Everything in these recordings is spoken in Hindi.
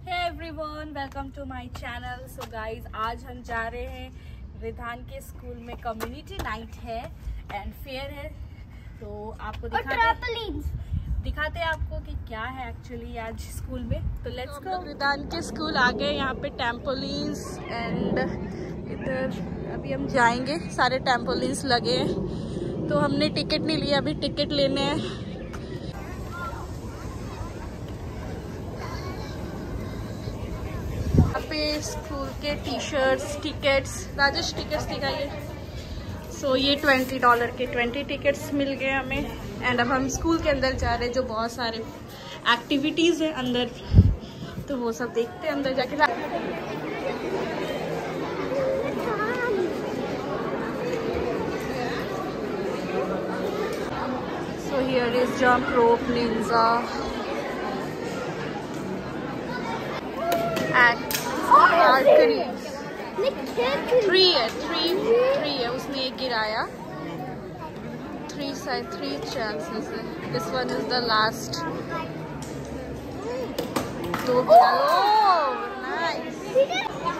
Everyone welcome to my channel so guys आज हम जा रहे हैं रिधान के स्कूल में कम्युनिटी नाइट है एंड फेयर है। तो आपको दिखाते दिखाते हैं आपको कि क्या है एक्चुअली आज स्कूल में। तो लेट्स गो रिधान के स्कूल आ गए यहाँ पे टेम्पोलिन्स एंड इधर अभी हम जाएँगे सारे टेम्पोलिन्स लगे हैं। तो हमने टिकट नहीं लिया अभी टिकट लेने हैं। पे स्कूल के T shirts tickets Rajesh tickets दिखाइए। सो so, ये ट्वेंटी डॉलर के ट्वेंटी टिकट्स मिल गए हमें। एंड अब हम स्कूल के अंदर जा रहे हैं जो बहुत सारे एक्टिविटीज़ हैं अंदर। तो वो सब देखते हैं अंदर जाके। So here is jump rope ninja three है थ्री थ्री है उसने एक गिराया थ्री साइड थ्री चांसेस है this one is the last दो गिरा नाइस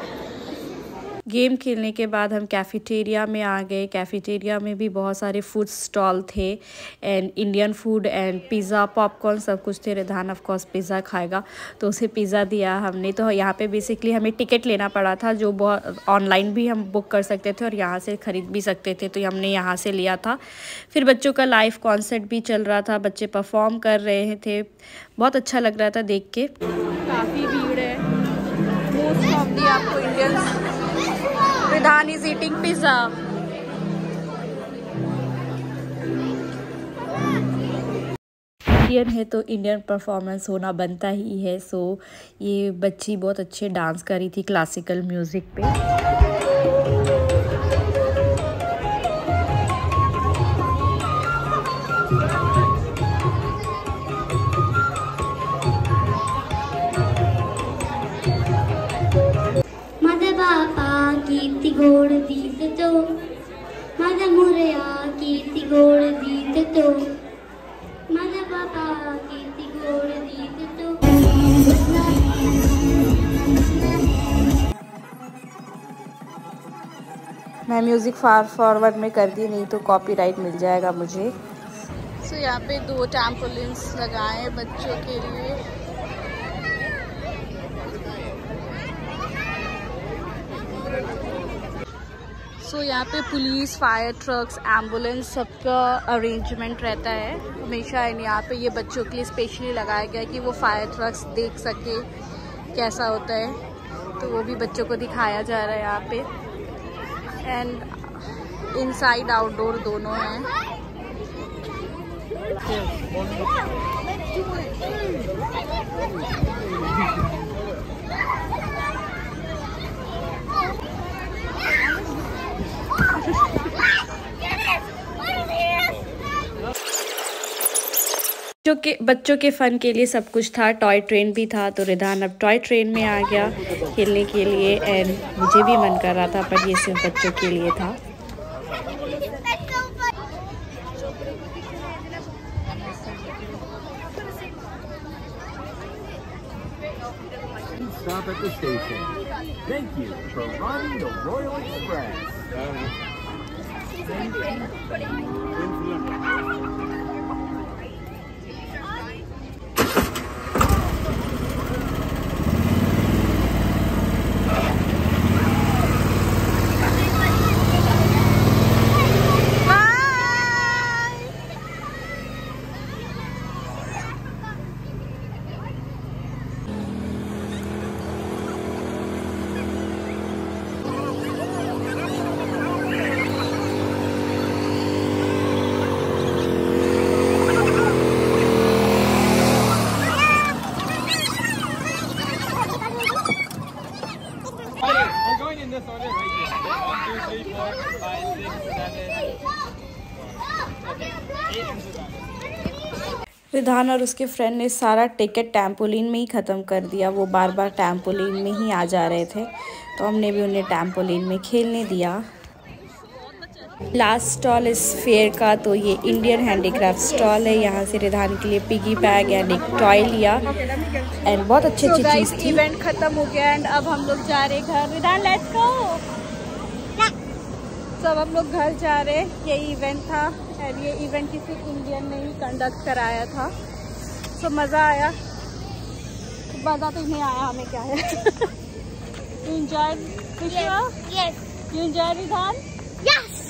गेम खेलने के बाद हम कैफ़ेटेरिया में आ गए। कैफ़ेटेरिया में भी बहुत सारे फ़ूड स्टॉल थे। And Indian food and pizza popcorn सब कुछ थे। रिधान ऑफकोर्स पिज़्ज़ा खाएगा। तो उसे पिज़्ज़ा दिया हमने। तो यहाँ पे बेसिकली हमें टिकट लेना पड़ा था, जो बहुत ऑनलाइन भी हम बुक कर सकते थे और यहाँ से ख़रीद भी सकते थे। तो हमने यहाँ से लिया था। फिर बच्चों का लाइव कॉन्सर्ट भी चल रहा था। बच्चे परफॉर्म कर रहे थे। बहुत अच्छा लग रहा था देख के। काफ़ी भीड़ है। मोस्ट ऑफ़ दी आपको Indians Vidhan is eating pizza. Indian है तो इंडियन परफॉर्मेंस होना बनता ही है सो ये बच्ची बहुत अच्छे डांस कर रही थी क्लासिकल म्यूज़िक पे गोड दीत तो। माझा मोरया कीर्ती गोड दीत तो। माझा बाबा कीर्ती गोड दीत तो। मैं म्यूज़िक फार फॉरवर्ड में कर दी नहीं तो कॉपीराइट मिल जाएगा मुझे। सो so, यहाँ पे दो टैम्पोलिन्स लगाए बच्चों के लिए। सो so, यहाँ पे पुलिस फायर ट्रक्स एंबुलेंस सबका अरेंजमेंट रहता है। हमेशा यहाँ पे ये बच्चों के लिए स्पेशली लगाया गया है कि वो फायर ट्रक्स देख सके कैसा होता है। तो वो भी बच्चों को दिखाया जा रहा है यहाँ पे। एंड इनसाइड आउटडोर दोनों हैं। बच्चों के बच्चों के फ़न के लिए सब कुछ था टॉय ट्रेन भी था तो रिधान अब टॉय ट्रेन में आ गया खेलने के लिए एंड मुझे भी मन कर रहा था पर ये सिर्फ़ बच्चों के लिए था Stop at the station. Thank you for riding the Royal Express. Ridhan और उसके फ्रेंड ने सारा टिकट टैम्पोलिन में ही ख़त्म कर दिया। वो बार बार टैम्पोलिन में ही आ जा रहे थे। तो हमने भी उन्हें टैम्पोलिन में खेलने दिया। लास्ट स्टॉल इस फेयर का तो ये इंडियन हैंडीक्राफ्ट स्टॉल है। यहाँ से रिधान के लिए पिगी बैग एंड एक टॉय लिया। एंड बहुत अच्छी अच्छी चीज़ थी। इवेंट खत्म हो गया एंड अब हम लोग जा रहे घर। रिधान लेट्स गो सब हम लोग घर जा रहे ये इवेंट था। एंड ये इवेंट किसी इंडियन ने ही कंडक्ट कराया था। सो मज़ा आया। मज़ा तो नहीं आया हमें क्या है। You enjoy you enjoy Ridhaan? Yes.